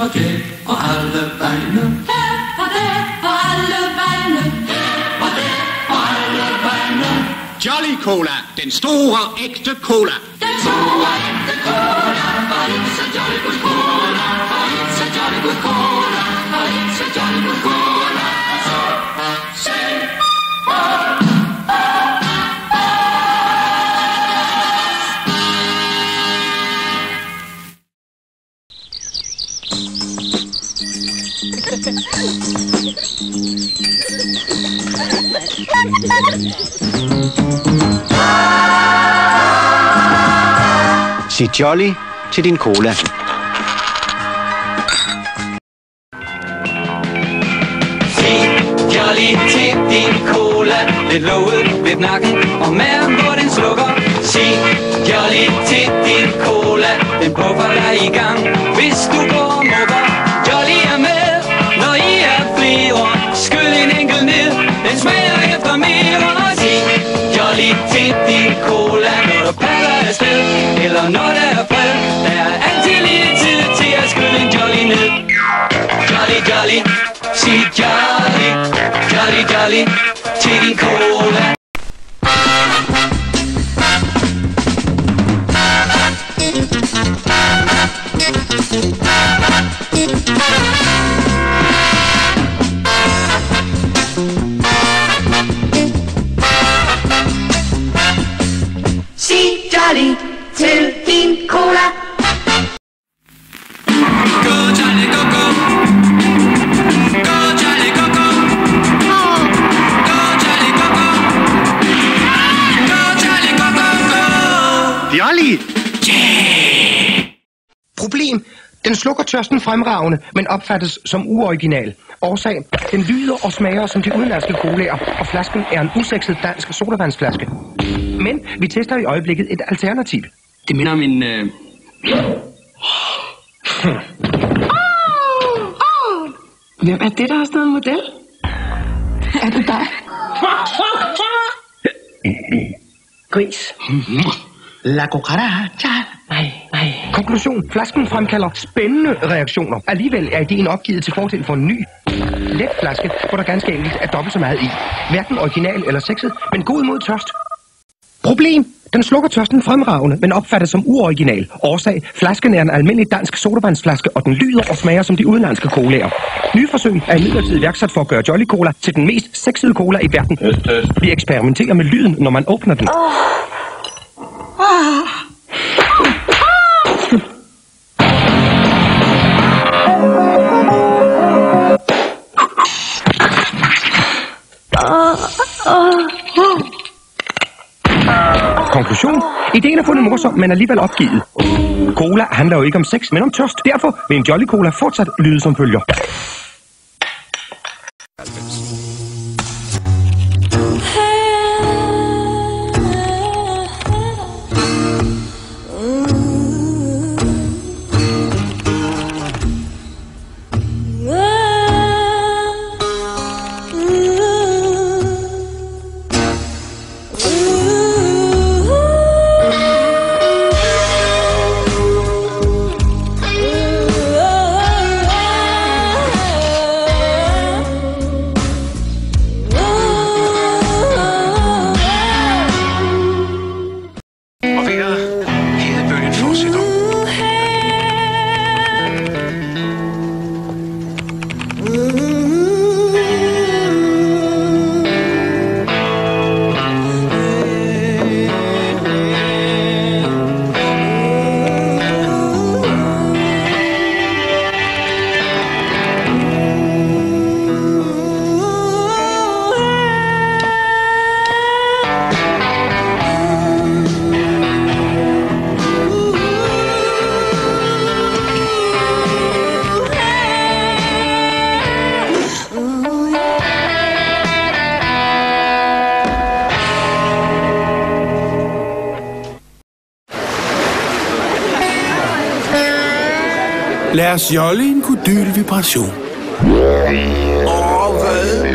og det og alle vegne. Her og der og alle vegne. Og det og alle vegne. Jolly Cola, den store, ægte cola. Den store ægte cola. Og it's a jolly good cola. Og it's a jolly good cola. Sig Jolly til din cola. Jolly til din cola. Lidt lovet, lidt nakken Og maven på den slukker. Sig Jolly til din cola. Den puffer dig i gang Hvis du går og mukker. Jolly er med Når I er flere Skyld en enkelt ned. Den smager paller Eller når der er fred Der er altid lige tid til at skylle en Jolly ned. Jolly, jolly, sig jolly, jolly, jolly, til din cola. Til din cola. Go, Johnny, go, go. Go, Johnny, go, go. Go, Johnny, go, go. Go, Johnny, go, go, go. Jolly! Problem. Den slukker tørsten fremragende, men opfattes som uoriginal. Årsag. Den lyder og smager som de udenlandske colaer, og flasken er en usekset dansk sodavandsflaske. Men vi tester i øjeblikket et alternativ. Det minder om en... Øh... Hvem er det, der har stået model? Er det dig? Gris. La cucaracha. Nej, nej. Konklusion. Flasken fremkalder spændende reaktioner. Alligevel er ideen opgivet til fordel for en ny let flaske, hvor der ganske enkelt er dobbelt så meget i. Hverken original eller sexet, men god mod tørst. Problem. Den slukker tørsten fremragende, men opfattes som uoriginal. Årsag. Flasken er en almindelig dansk sodavandsflaske, og den lyder og smager som de udenlandske colaer. Nye forsøg er imidlertid iværksat for at gøre Jolly Cola til den mest sexede cola i verden. Vi eksperimenterer med lyden, når man åbner den. Konklusion. Ideen er fundet morsom, men alligevel opgivet. Cola handler jo ikke om sex, men om tørst. Derfor vil en Jolly Cola fortsat lyde som følger. Lad os jolle en kodyl vibration. Og hvad?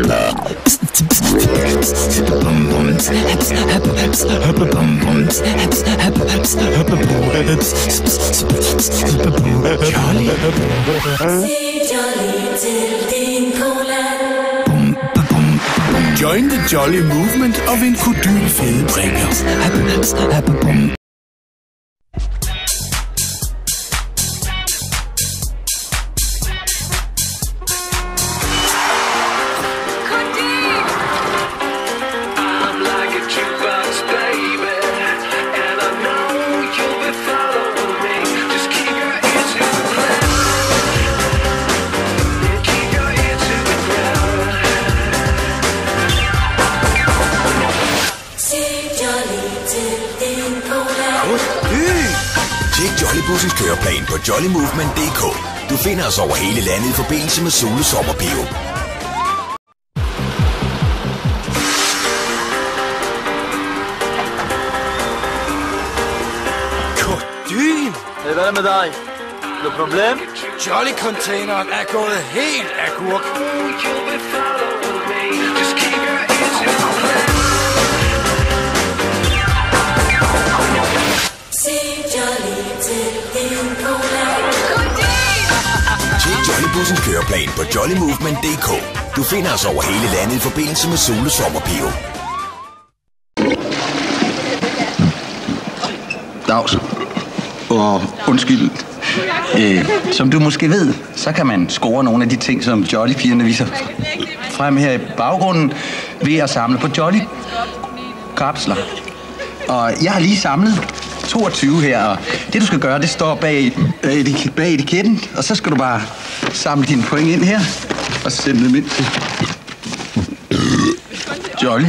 Join the Jolly Movement og vind kodyl fede præmier. Jollybussens køreplan på jollymovement.dk. Du finder os over hele landet i forbindelse med Sole Sommerpio. Kodyn! Hey, hvad er der med dig? Noget problem? Jolly-containeren er gået helt agurk. Tjek køreplan på jollymovement.dk. Du finder os over hele landet i forbindelse med Sole Sommerpio. Dags. Og undskyld. Øh, som du måske ved, så kan man score nogle af de ting, som Jolly-pigerne viser frem her i baggrunden ved at samle på Jolly-kapsler. Og jeg har lige samlet 22 her, og det du skal gøre, det står bag, øh, bag, bag etiketten, og så skal du bare samle dine point ind her og sende dem ind til Jolly.